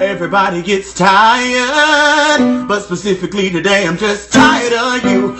Everybody gets tired, but specifically today I'm just tired of you.